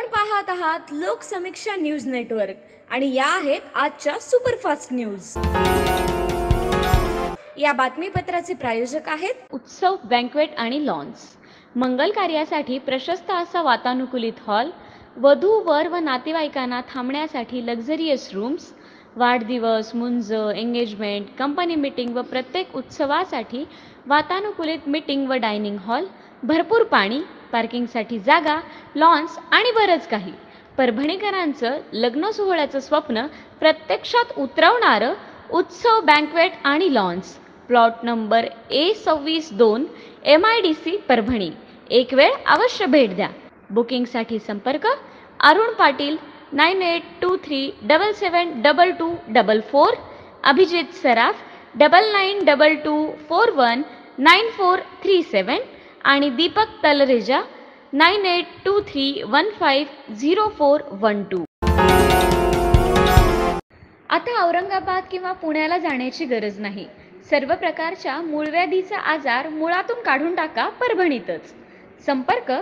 आपण पाहत आहात लोकसमीक्षा न्यूज नेटवर्क आणि या आहेत आजच्या सुपरफास्ट न्यूज. या बातमीपत्राचे प्रायोजक आहेत उत्सव बँकवेट आणि लॉन्स मंगल कार्यासाठी प्रशस्त असा वातानुकूलित हॉल वधू वर व नातेवाईकांना थांबण्यासाठी लक्झरियस रूम्स वाढदिवस मुंज एंगेजमेंट कंपनी मीटिंग व प्रत्येक उत्सवासाठी वातानुकूलित मीटिंग व डायनिंग हॉल भरपूर पाणी पार्किंगसाठी जागा लॉन्स आणि बरंच काही. परभणीकरांचं लग्न सोहळ्याचं स्वप्न प्रत्यक्षात उतरवणारं उत्सव बँकवेट आणि लॉन्स प्लॉट नंबर ए सव्वीस दोन M I D C Parbhani. एक वेळ अवश्य भेट द्या. बुकिंगसाठी संपर्क Arun Patil nine eight two three double seven double two double four Abhijit Saraf double nine double two four one nine four three seven आणि Deepak Talreja nine eight two three one five zero four one two. आता औरंगाबाद किंवा पुण्याला जाण्याची गरज नाही. सर्व प्रकारच्या मूळव्याधीचा आजार मुळातून काढून टाका परभणीतच. संपर्क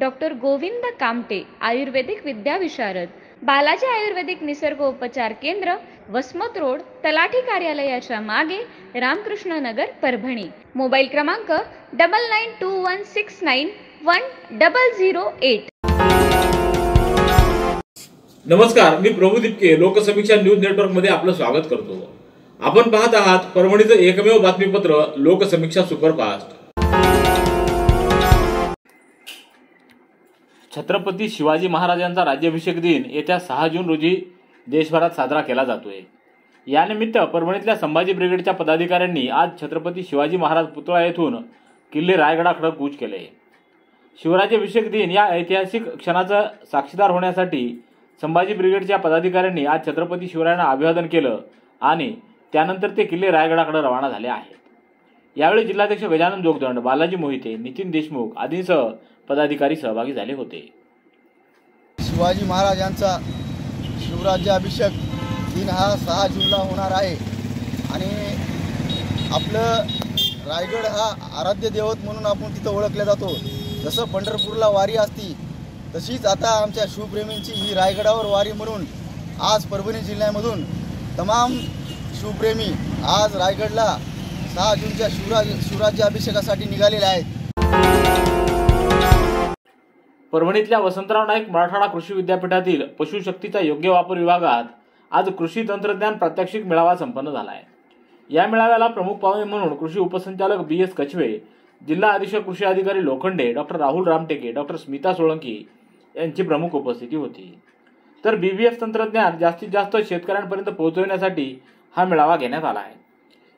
डॉक्टर गोविंद कामटे आयुर्वेदिक विद्याविशारद बालाजी आयुर्वेदिक निसर्गोपचार केंद्र वसमत रोड तलाठी कार्यालयाच्या मागे रामकृष्ण नगर परभणी. मोबाईल क्रमांक double nine two one six nine one double zero eight नमस्कार मी प्रभू दिपके लोकसमीक्षा न्यूज नेटवर्कमध्ये आपलं स्वागत करतो. आपण पाहत आहात परभणीचं एकमेव बातमीपत्र लोकसमीक्षा सुपरफास्ट. छत्रपती शिवाजी महाराजांचा राज्याभिषेक दिन येत्या सहा जून रोजी देशभरात साजरा केला जातोय. यानिमित्त परभणीतल्या संभाजी ब्रिगेडच्या पदाधिकाऱ्यांनी आज छत्रपती शिवाजी महाराज पुतळा येथून किल्ले रायगडाकडे कूच केले. शिवराज्याभिषेक दिन या ऐतिहासिक क्षणाचा साक्षीदार होण्यासाठी संभाजी ब्रिगेडच्या पदाधिकाऱ्यांनी आज छत्रपती शिवरायांना अभिवादन केलं आणि त्यानंतर ते किल्ले रायगडाकडे रवाना झाले आहेत. यावेळी जिल्हाध्यक्ष गजानन जोगदंड बालाजी मोहिते नितीन देशमुख आदींसह पदाधिकारी सहभागी झाले होते. शिवाजी महाराजांचा शिवराज्याभिषेक दिन हा सहा जूनला होणार आहे. आणि आपलं रायगड हा आराध्य देवत म्हणून आपण तिथं ओळखला जातो. जसं पंढरपूरला वारी असती तशीच आता आमच्या शिवप्रेमींची ही रायगडावर वारी म्हणून आज परभणी जिल्ह्यामधून तमाम शिवप्रेमी आज रायगडला सहा जूनच्या शिवराज अभिषेकासाठी निघालेले आहेत. परभणीतल्या वसंतराव नाईक मराठवाडा कृषी विद्यापीठातील पशुशक्तीचा योग्य वापर विभागात आज कृषी तंत्रज्ञान प्रात्यक्षिक मेळावा संपन्न झाला आहे या मेळाव्याला प्रमुख पाहुणे म्हणून कृषी उपसंचालक बी एस कछवे जिल्हा अधीक्षक कृषी अधिकारी लोखंडे डॉक्टर राहुल रामटेके डॉक्टर स्मिता सोळंकी यांची प्रमुख उपस्थिती होती. तर बीबीएफ तंत्रज्ञान जास्तीत जास्त शेतकऱ्यांपर्यंत पोहोचवण्यासाठी हा मेळावा घेण्यात आला आहे.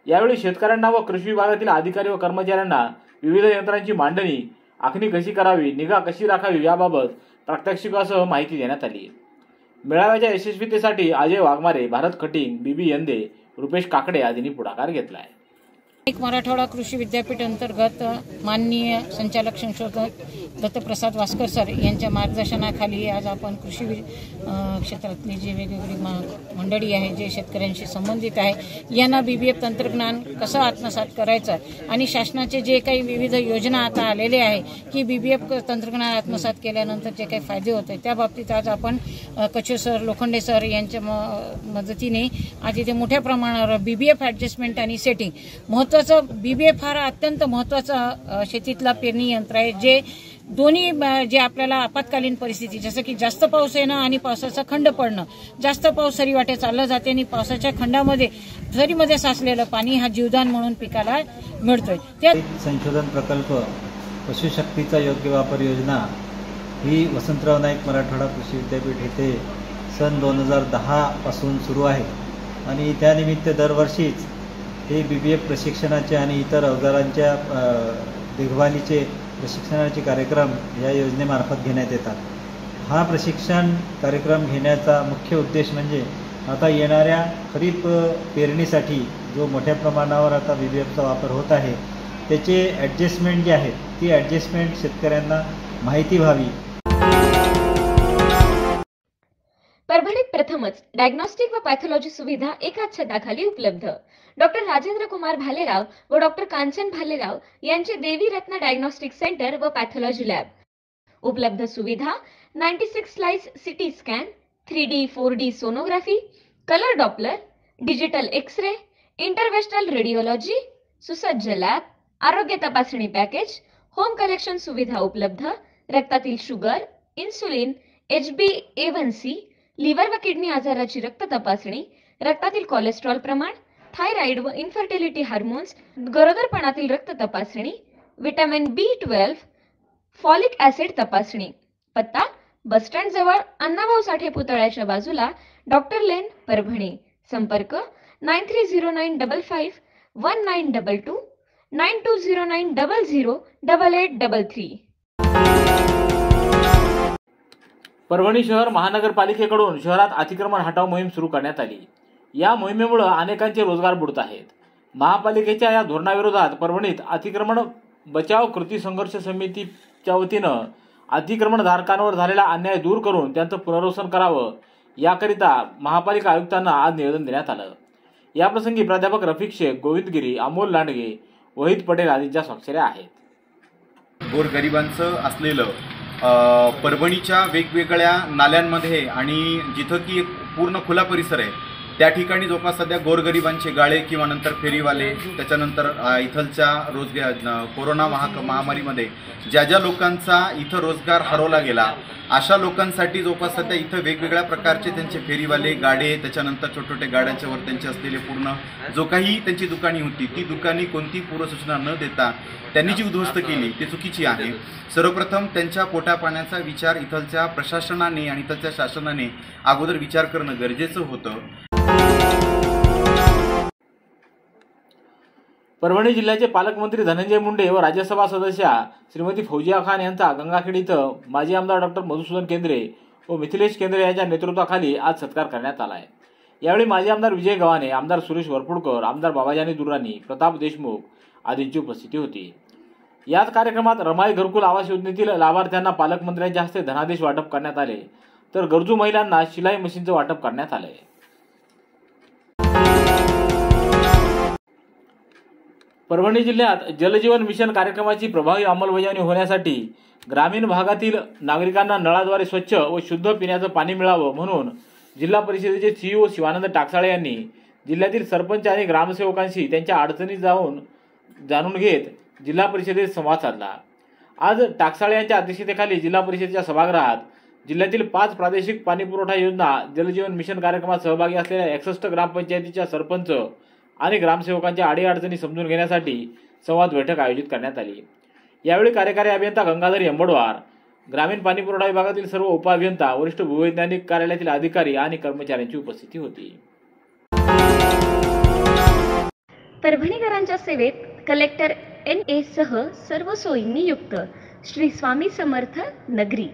यावेळी शेतकऱ्यांना व कृषी विभागातील अधिकारी व कर्मचाऱ्यांना विविध यंत्रांची मांडणी आखणी कशी करावी निगा कशी राखावी याबाबत प्रात्यक्षिकासह माहिती देण्यात आली. मेळाव्याच्या यशस्वीतेसाठी अजय वाघमारे भारत खटिंग बीबी यंदे रुपेश काकडे आदींनी पुढाकार घेतला आहे एक मराठवाडा कृषी विद्यापीठ अंतर्गत माननीय संचालक संशोधक दत्तप्रसाद वास्कर सर यांच्या मार्गदर्शनाखाली आज आपण कृषी वि- क्षेत्रातली जी वेगवेगळी मा- मंडळी आहे जे शेतकऱ्यांशी संबंधित आहे यांना बी बी एफ तंत्रज्ञान कसं आत्मसात करायचं आणि शासनाचे जे काही विविध योजना आता आलेले आहे की बी बी एफ तंत्रज्ञान आत्मसात केल्यानंतर जे काही फायदे होते त्या बाबतीत आज आपण अ, सर लोखंडे सर यांच्या म- मदतीने आज इथे मोठ्या प्रमाणावर बी बी एफ ॲडजस्टमेंट आणि सेटिंग महत्वाचं एफ हा अत्यंत महत्त्वाचा शेतीतला पेरणी यंत्र आहे जे दोन्ही जे आपल्याला आपत्कालीन परिस्थिती जसं की जास्त पाऊस येणं आणि पावसाचा खंड पडणं जास्त पाऊस सरी वाटे चाललं जाते आणि पावसाच्या खंडामध्ये झरीमध्ये साचलेलं पाणी हा जीवदान म्हणून पिकाला मिळतोय. त्या संशोधन प्रकल्प पशुशक्तीचा योग्य वापर योजना ही वसंतराव नाईक मराठवाडा कृषी विद्यापीठ येथे सन दोन हजार दहापासून सुरू आहे. आणि त्यानिमित्त दरवर्षीच हे बी बी एफ प्रशिक्षणाचे आणि इतर अवजारांच्या देखभालीचे प्रशिक्षणाचे कार्यक्रम या योजनेमार्फत घेण्यात येतात. हा प्रशिक्षण कार्यक्रम घेण्याचा मुख्य उद्देश म्हणजे आता येणाऱ्या खरीप पेरणीसाठी जो मोठ्या प्रमाणावर आता बी बी एफचा वापर होत आहे त्याचे ॲडजस्टमेंट जे आहेत ती ॲडजस्टमेंट शेतकऱ्यांना माहिती व्हावी. परभणीत प्रथमच डायग्नॉस्टिक व पॅथॉलॉजी सुविधा एका छताखाली उपलब्ध. डॉक्टर राजेंद्र कुमार भालेराव व डॉक्टर कांचन भालेराव यांचे देवी रत्न डायग्नॉस्टिक सेंटर व पॅथॉलॉजी लॅब उपलब्ध सुविधा ninety six slice CT scan three D four D sonography colour Doppler digital X ray interventional radiology सुसज्ज लॅब आरोग्य तपासणी पॅकेज होम कलेक्शन सुविधा उपलब्ध रक्तातील sugar insulin H B A one C liver व kidney आजाराची रक्त तपासणी रक्तातील कोलेस्ट्रॉल प्रमाण थायरॉइड व इन्फर्टिलिटी हार्मोन्स गरोदरपणातील रक्त तपासणी vitamin B twelve folic acid तपासणी. पत्ता बस स्टँड जवळ अण्णाभाऊ साठे पुतळ्याच्या बाजूला डॉक्टर लेन परभणी. संपर्क nine three zero nine double five one nine double two nine two zero nine double zero double eight double three. Parbhani शहर महानगरपालिकेकडून शहरात अतिक्रमण हटाव मोहीम सुरू करण्यात आली. या मोहिमेमुळे अनेकांचे रोजगार बुडत आहेत. महापालिकेच्या या धोरणाविरोधात परभणीत अतिक्रमण बचाव कृती संघर्ष समितीच्या वतीनं अतिक्रमणधारकांवर झालेला अन्याय दूर करून त्यांचं पुनर्वसन करावं याकरिता महापालिका आयुक्तांना आज निवेदन देण्यात आलं. याप्रसंगी प्राध्यापक रफिक शेख गोविंदगिरी अमोल लांडगे वहीद पटेल आदींच्या स्वाक्षऱ्या आहेत. गोरगरिबांचं असलेलं परभणीच्या वेगवेगळ्या नाल्यांमध्ये आणि जिथं की एक पूर्ण खुला परिसर आहे त्या ठिकाणी जवळपास सध्या गोरगरिबांचे गाळे किंवा नंतर फेरीवाले त्याच्यानंतर इथलच्या रोजगार कोरोना महा महामारीमध्ये ज्या ज्या लोकांचा इथं रोजगार हरवला गेला अशा लोकांसाठी जवळपास सध्या इथं वेगवेगळ्या प्रकारचे त्यांचे फेरीवाले गाडे त्याच्यानंतर छोटे छोटे गाड्यांच्यावर त्यांचे असलेले पूर्ण जो काही त्यांची दुकानी होती ती दुकानी कोणती पूर्वसूचना न देता त्यांनी जी उद्ध्वस्त केली ती चुकीची आहे. सर्वप्रथम त्यांच्या पोटापाण्याचा विचार इथलच्या प्रशासनाने आणि इथलच्या शासनाने अगोदर विचार करणं गरजेचं होतं. परभणी जिल्ह्याचे पालकमंत्री धनंजय मुंडे व राज्यसभा सदस्या श्रीमती फौजिया खान यांचा गंगाखेड इथं माजी आमदार डॉक्टर मधुसूदन केंद्रे व मिथिलेश केंद्रे यांच्या नेतृत्वाखाली आज सत्कार करण्यात आला आहे. यावेळी माजी आमदार विजय गव्हाणे आमदार सुरेश वरपुडकर आमदार बाबाजानी दुरानी प्रताप देशमुख आदींची उपस्थिती होती. याच कार्यक्रमात रमाई घरकुल आवास योजनेतील लाभार्थ्यांना पालकमंत्र्यांच्या हस्ते धनादेश वाटप करण्यात आले. तर गरजू महिलांना शिलाई मशीनचं वाटप करण्यात आले परभणी जिल्ह्यात जलजीवन मिशन कार्यक्रमाची प्रभावी अंमलबजावणी होण्यासाठी ग्रामीण भागातील नागरिकांना नळाद्वारे स्वच्छ व शुद्ध पिण्याचं पाणी मिळावं म्हणून जिल्हा परिषदेचे सीईओ शिवानंद टाकसाळे यांनी जिल्ह्यातील सरपंच आणि ग्रामसेवकांशी त्यांच्या अडचणी जाऊन जाणून घेत जिल्हा परिषदेत संवाद साधला. आज टाकसाळे यांच्या अध्यक्षतेखाली जिल्हा परिषदेच्या सभागृहात जिल्ह्यातील पाच प्रादेशिक पाणीपुरवठा योजना जलजीवन मिशन कार्यक्रमात सहभागी असलेल्या एकसष्ट ग्रामपंचायतीच्या सरपंच आणि ग्रामसेवकांच्या अडीअडचणी समजून घेण्यासाठी संवाद बैठक आयोजित करण्यात आली. यावेळी कार्यकारी अभियंता गंगाधर यंबडवार ग्रामीण पाणीपुरवठा विभागातील सर्व उपअभियंता वरिष्ठ भूवैज्ञानिक कार्यालयातील अधिकारी आणि कर्मचाऱ्यांची उपस्थिती होती. परभणीकरांच्या सेवेत कलेक्टर एन ए सह सर्व सोयींनी युक्त श्री स्वामी समर्थ नगरी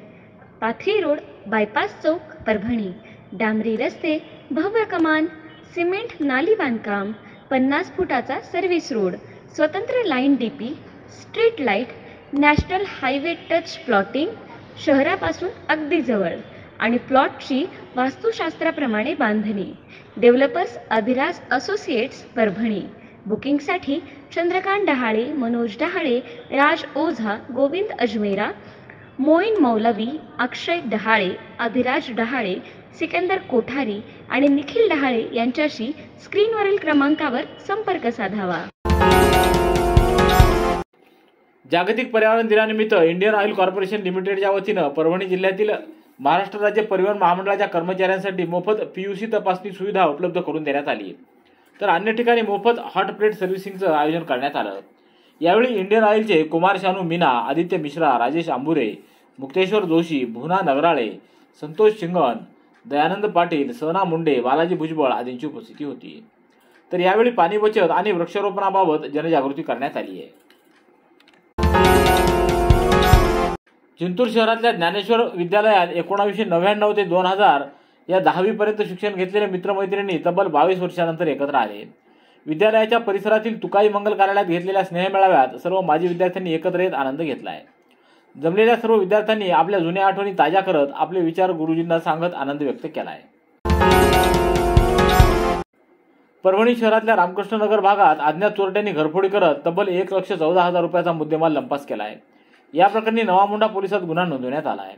पाथरी रोड बायपास चौक परभणी डांबरी रस्ते भव्य कमान सिमेंट नाली बांधकाम पन्नास फुटाचा सर्व्हिस रोड स्वतंत्र line D P street light national highway touch plotting शहरापासून अगदी जवळ आणि प्लॉटची वास्तुशास्त्राप्रमाणे बांधणी. Developers Abhiraj associates Parbhani. बुकिंगसाठी चंद्रकांत डहाळे मनोज डहाळे राज ओझा गोविंद अजमेरा मोईन मौलवी अक्षय डहाळे अभिराज डहाळे सिकंदर कोठारी आणि निखिल डहाळे यांच्याशी स्क्रीनवरील क्रमांकावर संपर्क साधावा. जागतिक पर्यावरण दिनानिमित्त इंडियन ऑइल कॉर्पोरेशन लिमिटेडच्या वतीनं परभणी जिल्ह्यातील महाराष्ट्र राज्य परिवहन महामंडळाच्या कर्मचाऱ्यांसाठी मोफत पीयूसी तपासणी सुविधा उपलब्ध करून देण्यात आली. तर अन्य ठिकाणी मोफत हॉट प्लेट सर्व्हिसिंगचं आयोजन करण्यात आलं. यावेळी इंडियन ऑइलचे कुमार शानू मीना आदित्य मिश्रा राजेश आंबुरे मुक्तेश्वर जोशी भुना नगराळे संतोष शिंगण दयानंद पाटील सना मुंडे बालाजी भुजबळ आदींची उपस्थिती होती. तर यावेळी पाणी बचत आणि वृक्षारोपणाबाबत जनजागृती करण्यात आली आहे. जिंतूर शहरातल्या ज्ञानेश्वर विद्यालयात एकोणावीसशे नव्याण्णव ते दोन हजार या दहावीपर्यंत शिक्षण घेतलेल्या मित्रमैत्रिणी तब्बल बावीस वर्षानंतर एकत्र आले. विद्यालयाच्या परिसरातील तुकाई मंगल कार्यालयात घेतलेल्या स्नेहमेळाव्यात सर्व माजी विद्यार्थ्यांनी एकत्र येत आनंद घेतला आहे जमलेल्या सर्व विद्यार्थ्यांनी आपल्या जुन्या आठवणी ताज्या करत आपले विचार गुरुजींना सांगत आनंद व्यक्त केला आहे परभणी शहरातल्या रामकृष्ण नगर भागात अज्ञात चोरट्यांनी घरफोडी करत तब्बल एक लक्ष चौदा हजार रुपयाचा मुद्देमाल लंपास केलाय. या प्रकरणी नवामुंडा पोलिसात गुन्हा नोंदवण्यात आला आहे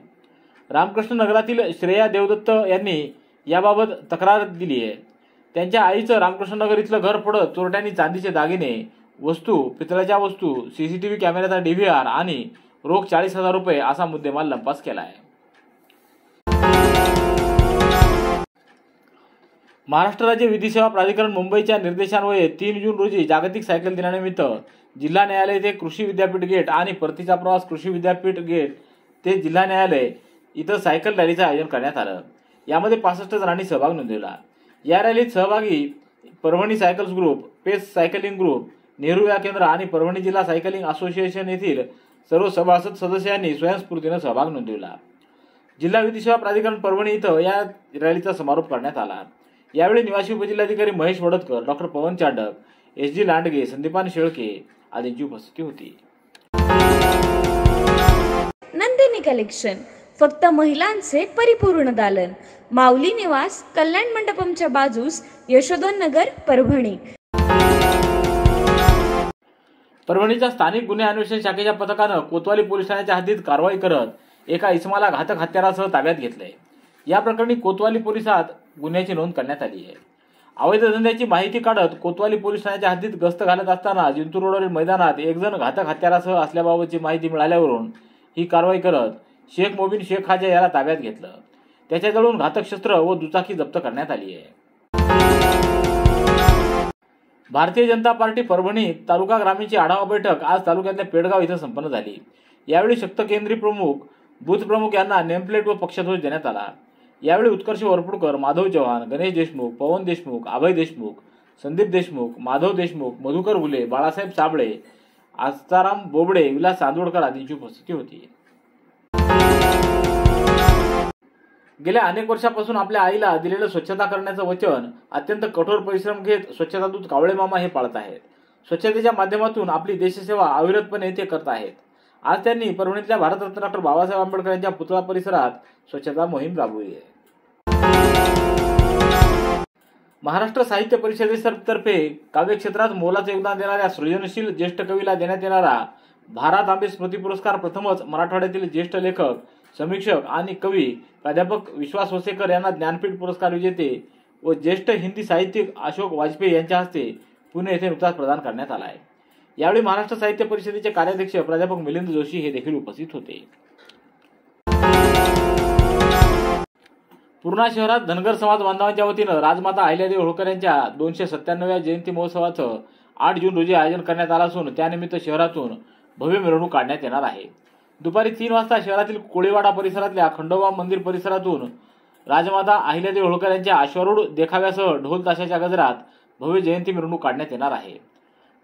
रामकृष्ण नगरातील श्रेया देवदत्त यांनी याबाबत तक्रार दिली आहे त्यांच्या आईचं रामकृष्ण नगर इथलं घर फोडत चोरट्यांनी चांदीचे दागिने वस्तू पितळ्याच्या वस्तू सीसीटीव्ही कॅमेऱ्याचा डीव्हीआर आणि रोख चाळीस हजार रुपये असा मुद्देमाल लंपास केला आहे महाराष्ट्र राज्य विधी सेवा प्राधिकरण मुंबईच्या निर्देशान्वये तीन जून रोजी जागतिक सायकल दिनानिमित्त जिल्हा न्यायालय ते कृषी विद्यापीठ गेट आणि परतीचा प्रवास कृषी विद्यापीठ गेट ते जिल्हा न्यायालय इथं सायकल रॅलीचं आयोजन करण्यात आलं. यामध्ये पासष्ट जणांनी सहभाग नोंदवला. या रॅलीत सहभागी Parbhani cycles group pace cycling group Nehru या केंद्र आणि परभणी जिल्हा सायकलिंग असोसिएशन येथील सर्व सभासद सदस्यांनी स्वयंस्फूर्तीनं सहभाग नोंदविला. जिल्हा विधी सेवा प्राधिकरण परभणी इथं या रॅलीचा समारोप करण्यात आला. यावेळी निवासी उपजिल्हाधिकारी Mahesh Wadatkar doctor Pawan Chandak S G Landge Sandipan Shelke आदींची उपस्थिती होती. नंदिनी कलेक्शन फक्त महिलांचे परिपूर्ण दालन. माऊली निवास कल्याण मंडपमच्या बाजूस यशोधन नगर परभणी. परभणीच्या स्थानिक गुन्हे अन्वेषण शाखेच्या पथकानं कोतवाली पोलीस ठाण्याच्या हद्दीत कारवाई करत एका इसमाला घातक हत्यारासह ताब्यात घेतलंय. या प्रकरणी कोतवाली पोलिसात गुन्ह्याची नोंद करण्यात आली आहे. अवैध धंद्याची माहिती काढत कोतवाली पोलीस ठाण्याच्या हद्दीत गस्त घालत असताना जिंतूर रोडवरील मैदानात एक जण घातक हत्यारासह असल्याबाबतची माहिती मिळाल्यावरून ही कारवाई करत शेख मोबिन शेख खाजा याला ताब्यात घेतलं. त्याच्याजवळून घातक शस्त्र व दुचाकी जप्त करण्यात आली आहे. भारतीय जनता पार्टी परभणी तालुका ग्रामीणची आढावा बैठक आज तालुक्यातल्या पेडगाव इथं संपन्न झाली. यावेळी शक्त केंद्रीय प्रमुख बूथ प्रमुख यांना नेमप्लेट व पक्षध्वज देण्यात आला. यावेळी उत्कर्ष वरपुडकर माधव चव्हाण गणेश देशमुख पवन देशमुख अभय देशमुख संदीप देशमुख माधव देशमुख मधुकर गुले बाळासाहेब साबळे आस्ताराम बोबडे विलास चांदोडकर आदींची उपस्थिती होती. गेल्या अनेक वर्षापासून आपल्या आईला दिलेलं स्वच्छता करण्याचं वचन अत्यंत कठोर परिश्रम घेत स्वच्छता दूत कावळे मामा हे पाळत आहेत. स्वच्छतेच्या माध्यमातून आपली देशसेवा अविरतपणे ते करत आहेत. आज त्यांनी परभणीतल्या भारतरत्न डॉक्टर बाबासाहेब आंबेडकर यांच्या पुतळा परिसरात स्वच्छता मोहीम राबवली आहे. महाराष्ट्र साहित्य परिषदेतर्फे काव्यक्षेत्रात मोलाचं योगदान देणाऱ्या सृजनशील ज्येष्ठ कवीला देण्यात येणारा भारत आंबे स्मृती पुरस्कार प्रथमच मराठवाड्यातील ज्येष्ठ लेखक समीक्षक आणि कवी प्राध्यापक विश्वास वसेकर यांना ज्ञानपीठ पुरस्कार विजेते व ज्येष्ठ हिंदी साहित्यिक अशोक वाजपेयी यांच्या हस्ते पुणे येथे नुकताच प्रदान करण्यात आला आहे. यावेळी महाराष्ट्र साहित्य परिषदेचे कार्याध्यक्ष प्राध्यापक मिलिंद जोशी हे देखील उपस्थित होते. पूर्णा शहरात धनगर समाज बांधवांच्या वतीनं राजमाता अहिल्यादेवी होळकर यांच्या दोनशे सत्त्याण्णव्या जयंती महोत्सवाचं आठ जून रोजी आयोजन करण्यात आलं असून त्यानिमित्त शहरातून भव्य मिरवणूक काढण्यात येणार आहे. दुपारी तीन वाजता शहरातील कोळीवाडा परिसरातल्या खंडोबा मंदिर परिसरातून राजमाता अहिल्यादेवी होळकर यांच्या अश्वारूढ देखाव्यासह ढोल ताशाच्या गजरात भव्य जयंती मिरवणूक काढण्यात येणार आहे.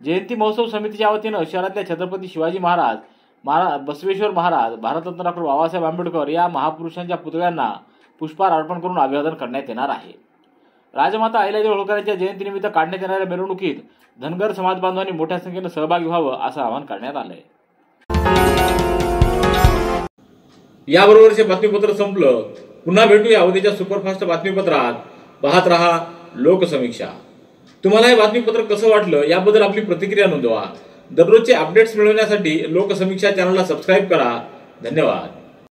जयंती महोत्सव समितीच्या वतीनं शहरातल्या छत्रपती शिवाजी महाराज महाराज बसवेश्वर महाराज भारतरत्न डॉक्टर बाबासाहेब आंबेडकर या महापुरुषांच्या पुतळ्यांना पुष्पहार अर्पण करून अभिवादन करण्यात येणार आहे. राजमाता अहिल्यादेवी होळकर यांच्या जयंतीनिमित्त काढण्यात येणाऱ्या मिरवणुकीत धनगर समाज बांधवांनी मोठ्या संख्येनं सहभागी व्हावं असं आवाहन करण्यात आलं आहे याबरोबरचे बातमीपत्र संपलं पुन्हा भेटूया उद्याच्या सुपरफास्ट बातमीपत्रात. पाहत रहा लोकसमीक्षा. तुम्हाला हे बातमीपत्र कसं वाटलं याबद्दल आपली प्रतिक्रिया नोंदवा. दररोजचे अपडेट्स मिळवण्यासाठी लोकसमीक्षा चॅनलला सबस्क्राईब करा. धन्यवाद.